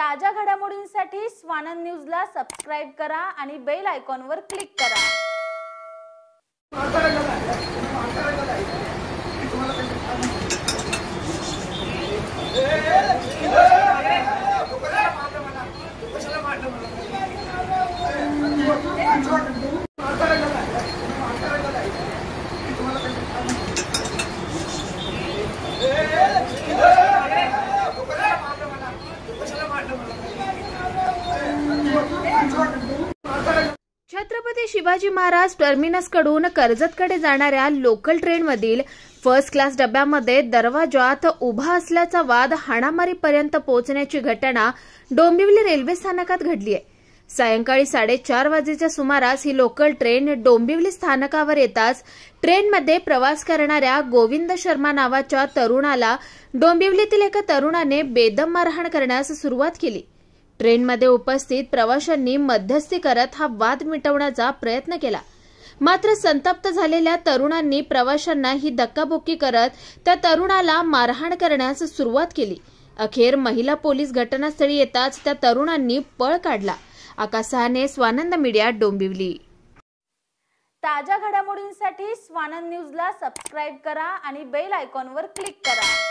ताज्या घडामोडींसाठी स्वानंद न्यूजला सबस्क्राईब करा आणि बेल आयकॉनवर क्लिक करा. छत्रपती शिवाजी महाराज टर्मिनसकडून कर्जतकडे जाणाऱ्या लोकल ट्रेनमधील फर्स्ट क्लास डब्यामध्ये दरवाजात उभा असल्याचा वाद हाणामारीपर्यंत पोहोचण्याची घटना डोंबिवली रेल्वे स्थानकात घडली आहे. सायंकाळी साडेचार वाजेच्या सुमारास ही लोकल ट्रेन डोंबिवली स्थानकावर येताच ट्रेनमध्ये प्रवास करणाऱ्या गोविंद शर्मा नावाच्या तरुणाला डोंबिवलीतील एका तरुणाने बेदम मारहाण करण्यास सुरुवात केली. ट्रेनमध्ये उपस्थित प्रवाशांनी मध्यस्थी करत हा वाद मिटवण्याचा प्रयत्न केला. मात्र संतप्त झालेल्या तरुणांनी प्रवाशांना ही धक्काबुक्की करत त्या तरुणाला मारहाण करण्यास सुरुवात केली. अखेर महिला पोलीस घटनास्थळी येताच त्या तरुणांनी पळ काढला. आकाशाने स्वानंद मीडिया डोंबिवली. ताज्या घडामोडींसाठी स्वानंद न्यूजला सबस्क्राईब करा आणि बेल आयकॉनवर क्लिक करा.